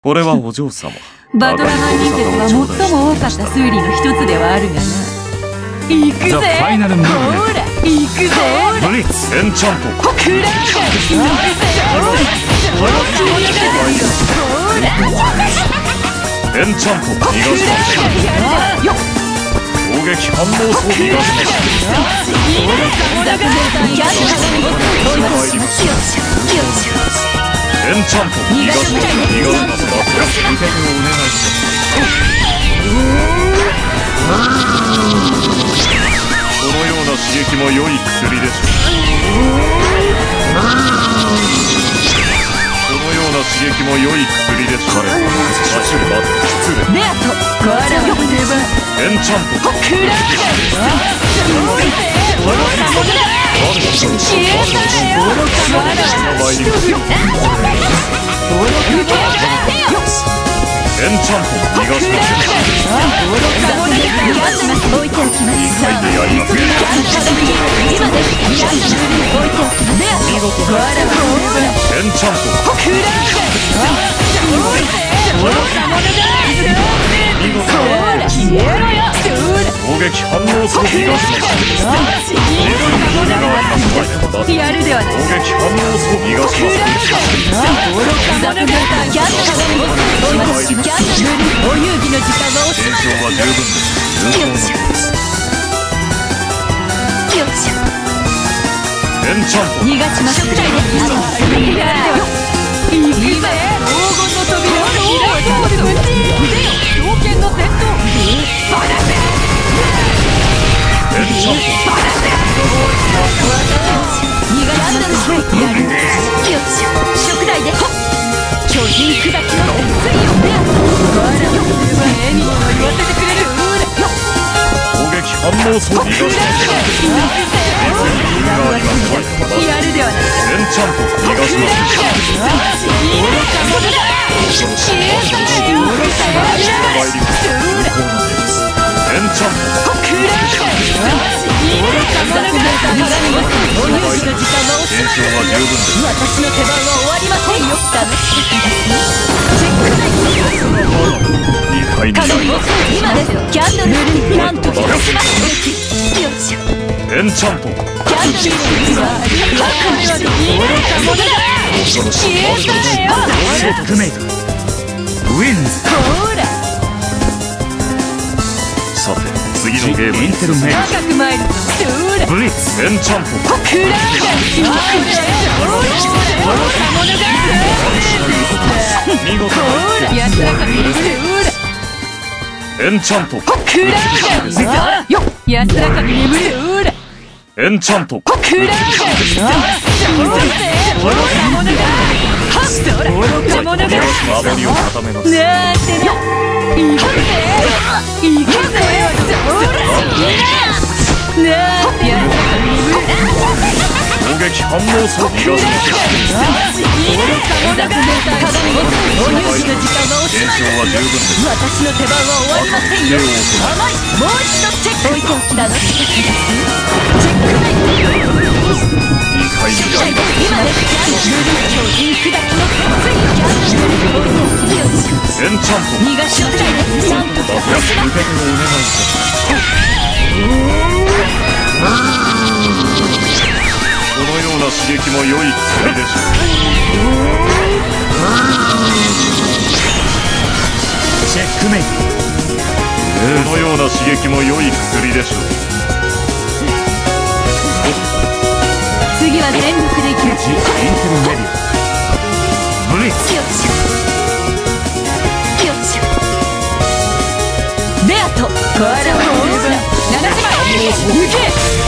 これはお嬢様。バトラマン伝説は最も多かった推理の一つではあるがな。行くぜ。ほら行くぜ。ブ。リッツエンチャントクラウエンチャント逃がしまよっ攻撃反応装備がしまエンチャント逃がしま逃がします受け手をお願いしますこのような刺激も良い薬でしょこのような刺激も良い薬でしょ彼は走る待て失礼ベアとコアラは出番エンチャントクラウ消えたよコア逃がしま置い。ておきます書い。てやります今です置い。ておきますベア見事コアラはエンチャントクラウ消えろよ攻撃反応装備がしまするではない。攻撃反応装備がしますお遊戯の時間は逃がしましょうい。や行くぜ黄金の扉を開い。ておる無事腕よ狂犬の戦闘放せ撃反応装備がしますやるではないエンチャント逃がしますエンチャント私の手番を終わりませんよンチャントキャンさて次のゲームにインテルメイブリッツエンチャントクラウダ愚か者だ見事エンチャントクラウダよ安らかにエンチャント。クラウダ愚か者だはっ愚か者だ守りを固めますなんて反応装備がしますお入試の時間はおし現象は十分です私の手番は終わりませんよ甘いもう一度チェック。置いておき楽しかったですチェックメイ2回になります今です巨人砕きの鉄槌置いておきよしエンチャント逃がしないですなんとかおしまい受け手をお願いしこも良い薬でしょチェックメイうこのような刺激も良い薬でしょう次は全力でいきまトすインテルメディアブリッツよしよしベアとコアラを十分七枚行け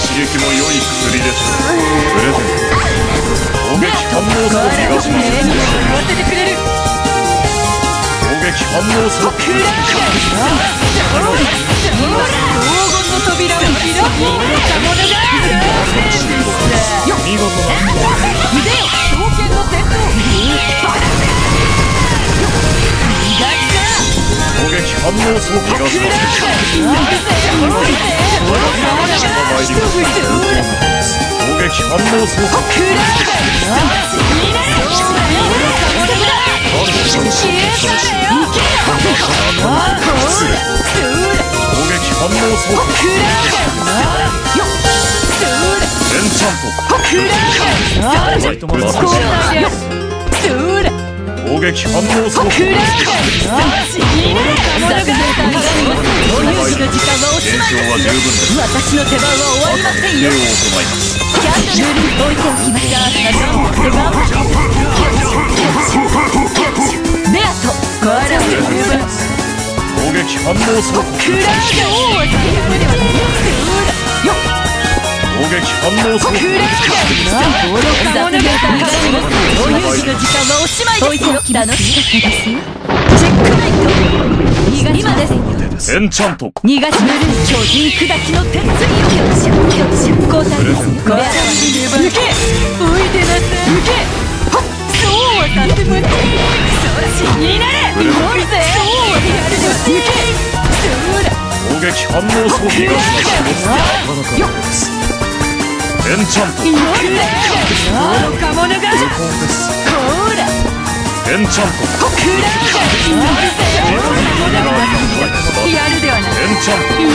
刺激も良い薬です。プレゼント。攻撃反応装備がしますてくれる。攻撃反応装がします黄金の扉を開見事な見事なンチャンくらファイト攻撃反応するくら死ね作戦会がお入試の時間はおしまい現象は十分です私の手番は終わりませんよ。キャンドル置いておきました目当とわらわら攻撃反応するクラーゲ王は最悪ではないよ攻撃反応するクラーゲ愚か者がお入試の時間はおしまいですよ楽しかった。ですよチェックメイト今ですエンチャント逃がしなる巨人砕きの鉄槌を強者交代ですこれは抜けおいでなさい抜けはっそうはさせませんそ死になれおるぜそうはやるでは抜けそうだ攻撃反応する逃がしませんよっエンチャント祈るぜ愚か者がこらエンチャントやるではないエンチャント攻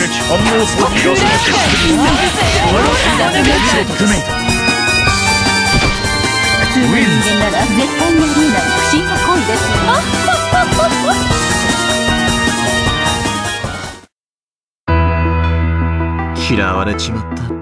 撃反応する逃がしませんチェックメイト普通の人間なら絶対にありえない不審な行為です嫌われちまった。